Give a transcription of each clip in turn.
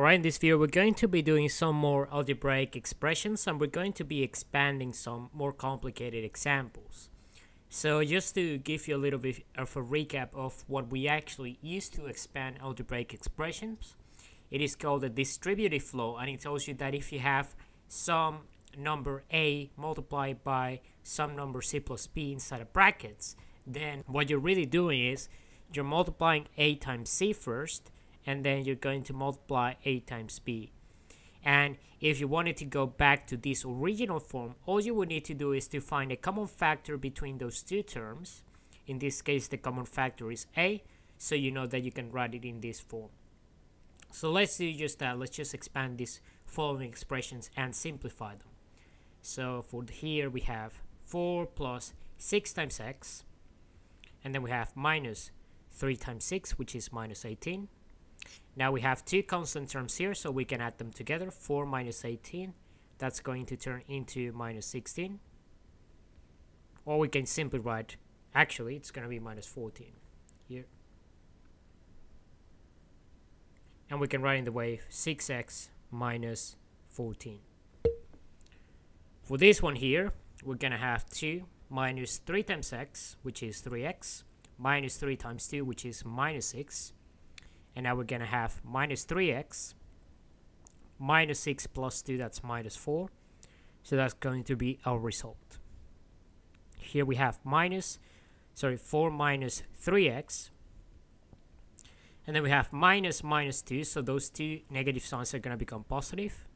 Alright, in this video we're going to be doing some more algebraic expressions and we're going to be expanding some more complicated examples. So just to give you a little bit of a recap of what we actually use to expand algebraic expressions, it is called a distributive law and it tells you that if you have some number a multiplied by some number c plus b inside of brackets, then what you're really doing is you're multiplying a times c first and then you're going to multiply a times b. And if you wanted to go back to this original form, all you would need to do is to find a common factor between those two terms. In this case, the common factor is a, so you know that you can write it in this form. So let's do just that. Let's just expand these following expressions and simplify them. So for here, we have 4 plus 6 times x, and then we have minus 3 times 6, which is minus 18, now we have two constant terms here, so we can add them together. 4 minus 18, that's going to turn into minus 16. Or we can simply write, actually, it's going to be minus 14 here. And we can write in the way 6x minus 14. For this one here, we're going to have 2 minus 3 times x, which is 3x, minus 3 times 2, which is minus 6, and now we're gonna have minus 3x minus 6 plus 2 that's minus 4 so that's going to be our result. Here we have minus sorry 4 minus 3x and then we have minus minus 2 so those two negative signs are going to become positive.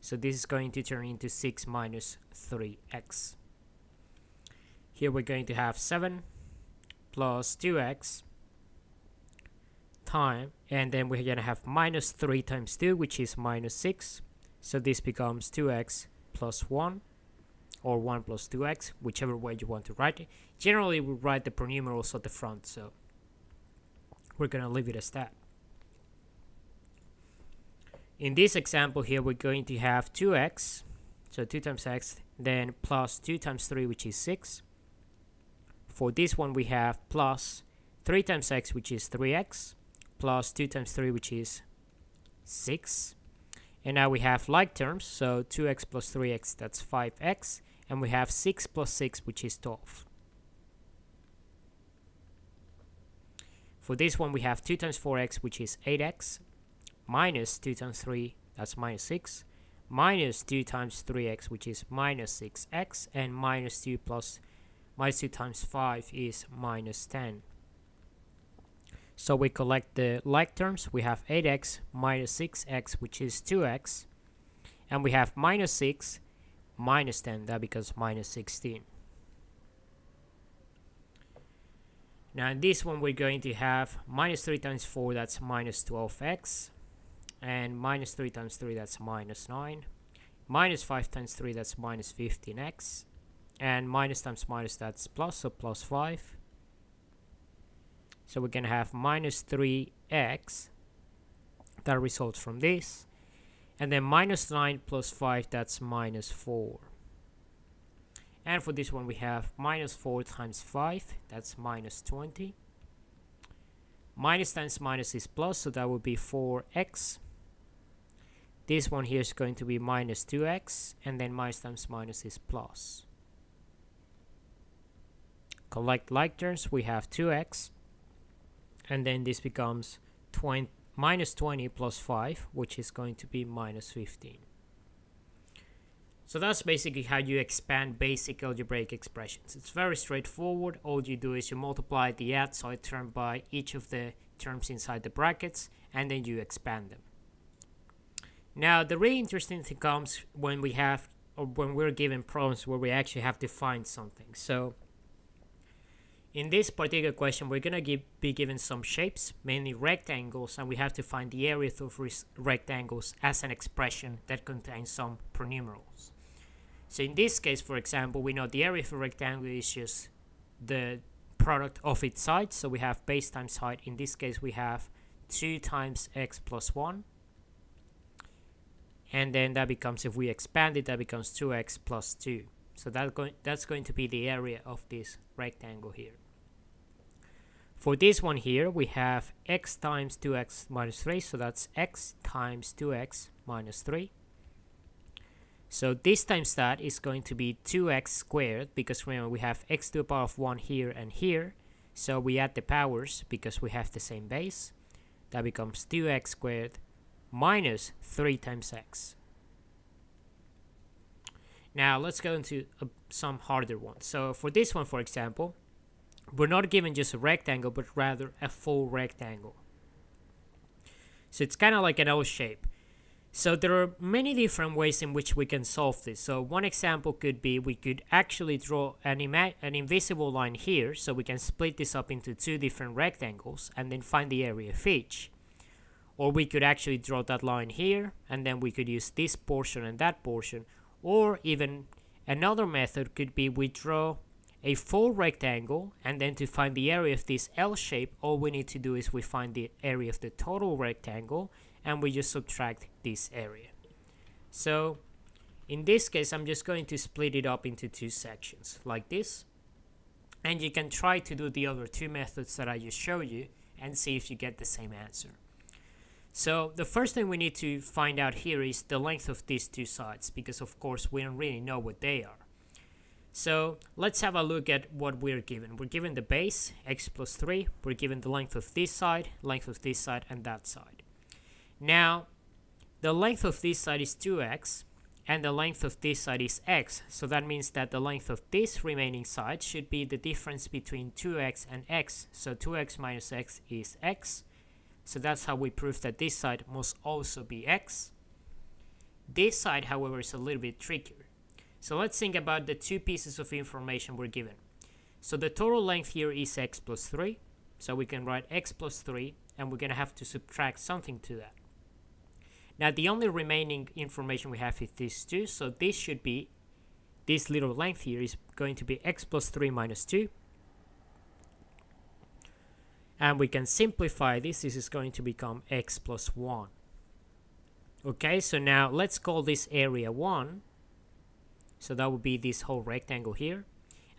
So this is going to turn into 6 minus 3x here we're going to have 7 plus 2x time and then we're gonna have minus 3 times 2 which is minus 6 so this becomes 2x plus 1 or 1 plus 2x whichever way you want to write it. Generally we write the pronumerals at the front so we're gonna leave it as that. In this example here we're going to have 2x so 2 times x then plus 2 times 3 which is 6 for this one we have plus 3 times x which is 3x plus 2 times 3 which is 6 and now we have like terms so 2x plus 3x that's 5x and we have 6 plus 6 which is 12 for this one we have 2 times 4x which is 8x minus 2 times 3 that's minus 6 minus 2 times 3x which is minus 6x and minus 2 plus minus 2 times 5 is minus 10 so we collect the like terms. We have 8x minus 6x, which is 2x. And we have minus 6 minus 10. That becomes minus 16. Now in this one, we're going to have minus 3 times 4, that's minus 12x. And minus 3 times 3, that's minus 9. Minus 5 times 3, that's minus 15x. And minus times minus, that's plus, so plus 5 so we're going to have minus 3x that results from this. And then minus 9 plus 5, that's minus 4. And for this one, we have minus 4 times 5, that's minus 20. Minus times minus is plus, so that would be 4x. This one here is going to be minus 2x, and then minus times minus is plus. Collect like terms, we have 2x and then this becomes 20 minus 20 plus 5 which is going to be minus 15 so that's basically how you expand basic algebraic expressions. It's very straightforward. All you do is you multiply the outside term by each of the terms inside the brackets and then you expand them. Now the really interesting thing comes when we have or when we're given problems where we actually have to find something. So in this particular question, we're going to be given some shapes, mainly rectangles, and we have to find the area of rectangles as an expression that contains some pronumerals. So in this case, for example, we know the area of a rectangle is just the product of its sides. So we have base times height. In this case, we have 2 times x plus 1. And then that becomes, if we expand it, that becomes 2x plus 2. So that's going to be the area of this rectangle here. For this one here, we have x times 2x minus 3, so that's x times 2x minus 3. So this times that is going to be 2x squared, because remember we have x to the power of 1 here and here. So we add the powers because we have the same base. That becomes 2x squared minus 3 times x. Now let's go into uh, some harder ones. So for this one, for example, we're not given just a rectangle, but rather a full rectangle. So it's kind of like an O shape. So there are many different ways in which we can solve this. So one example could be we could actually draw an, an invisible line here, so we can split this up into two different rectangles and then find the area of each. Or we could actually draw that line here, and then we could use this portion and that portion. Or even another method could be we draw a full rectangle and then to find the area of this L shape all we need to do is we find the area of the total rectangle and we just subtract this area. So in this case I'm just going to split it up into two sections like this and you can try to do the other two methods that I just showed you and see if you get the same answer. So the first thing we need to find out here is the length of these two sides because of course we don't really know what they are. So let's have a look at what we're given. We're given the base, x plus 3. We're given the length of this side, length of this side, and that side. Now, the length of this side is 2x, and the length of this side is x. So that means that the length of this remaining side should be the difference between 2x and x. So 2x minus x is x. So that's how we prove that this side must also be x. This side, however, is a little bit trickier so let's think about the two pieces of information we're given. So the total length here is x plus 3. So we can write x plus 3 and we're going to have to subtract something to that. Now the only remaining information we have is these two. So this should be, this little length here is going to be x plus 3 minus 2. And we can simplify this. This is going to become x plus 1. Okay, so now let's call this area 1 so that would be this whole rectangle here.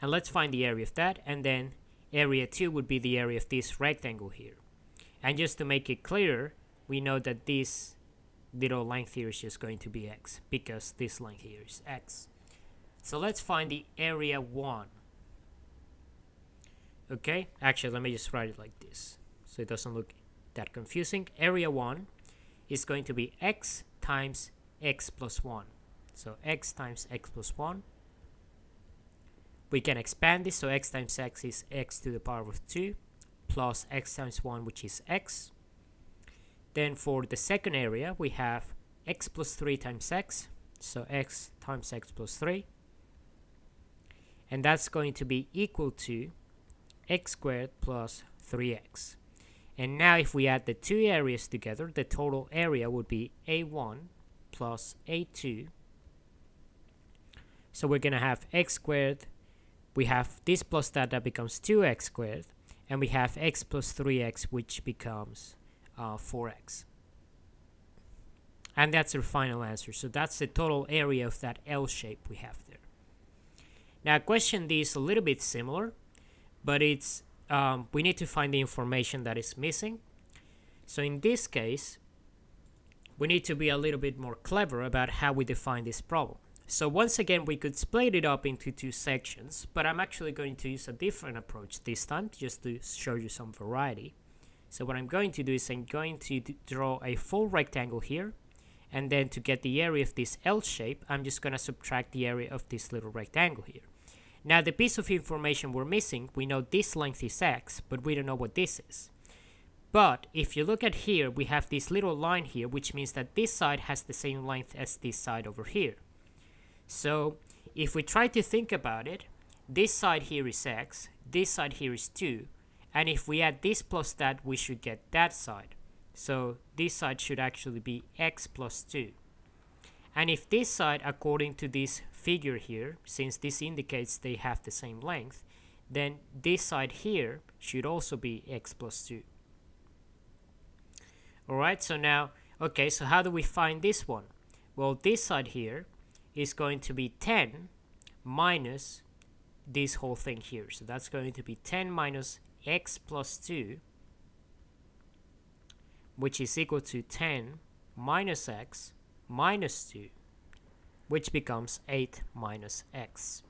And let's find the area of that. And then area 2 would be the area of this rectangle here. And just to make it clearer, we know that this little length here is just going to be x because this length here is x. So let's find the area 1. Okay, actually let me just write it like this so it doesn't look that confusing. Area 1 is going to be x times x plus 1. So x times x plus 1. We can expand this, so x times x is x to the power of 2 plus x times 1, which is x. Then for the second area, we have x plus 3 times x, so x times x plus 3. And that's going to be equal to x squared plus 3x. And now if we add the two areas together, the total area would be a1 plus a2 so we're going to have x squared. We have this plus that, that becomes 2x squared. And we have x plus 3x, which becomes uh, 4x. And that's our final answer. So that's the total area of that L shape we have there. Now, question D is a little bit similar, but it's um, we need to find the information that is missing. So in this case, we need to be a little bit more clever about how we define this problem. So once again, we could split it up into two sections, but I'm actually going to use a different approach this time just to show you some variety. So what I'm going to do is I'm going to draw a full rectangle here, and then to get the area of this L shape, I'm just going to subtract the area of this little rectangle here. Now the piece of information we're missing, we know this length is x, but we don't know what this is. But if you look at here, we have this little line here, which means that this side has the same length as this side over here. So if we try to think about it, this side here is x, this side here is 2, and if we add this plus that, we should get that side. So this side should actually be x plus 2. And if this side, according to this figure here, since this indicates they have the same length, then this side here should also be x plus 2. Alright, so now, okay, so how do we find this one? Well, this side here is going to be 10 minus this whole thing here. So that's going to be 10 minus x plus 2 which is equal to 10 minus x minus 2 which becomes 8 minus x.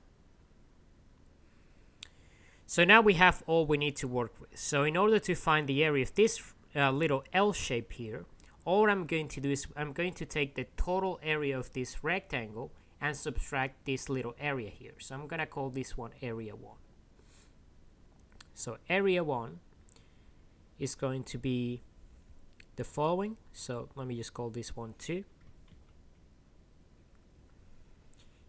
So now we have all we need to work with. So in order to find the area of this uh, little L shape here, all I'm going to do is I'm going to take the total area of this rectangle and subtract this little area here. So I'm gonna call this one area 1. So area 1 is going to be the following. So let me just call this one 2.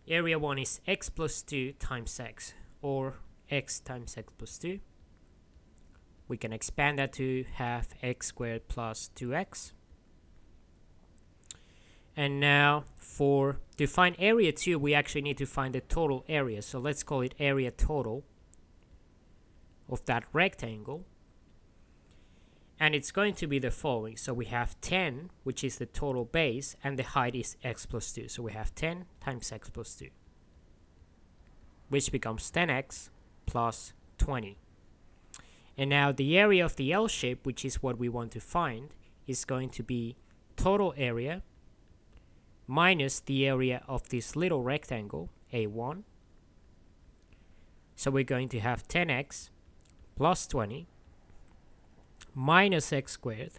Area 1 is x plus 2 times x or x times x plus 2. We can expand that to have x squared plus 2x. And now for to find area 2, we actually need to find the total area. So let's call it area total of that rectangle. And it's going to be the following. So we have 10, which is the total base, and the height is x plus 2. So we have 10 times x plus 2, which becomes 10x plus 20. And now the area of the L shape, which is what we want to find, is going to be total area minus the area of this little rectangle, A1. So we're going to have 10x plus 20 minus x squared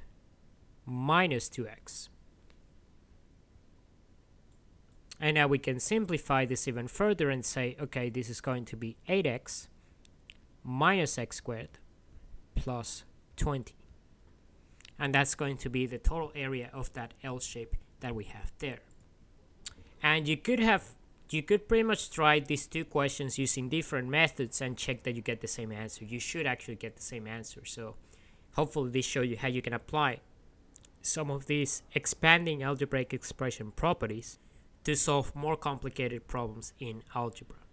minus 2x. And now we can simplify this even further and say, okay, this is going to be 8x minus x squared plus 20. And that's going to be the total area of that L shape that we have there. And you could have you could pretty much try these two questions using different methods and check that you get the same answer. You should actually get the same answer. So hopefully this show you how you can apply some of these expanding algebraic expression properties to solve more complicated problems in algebra.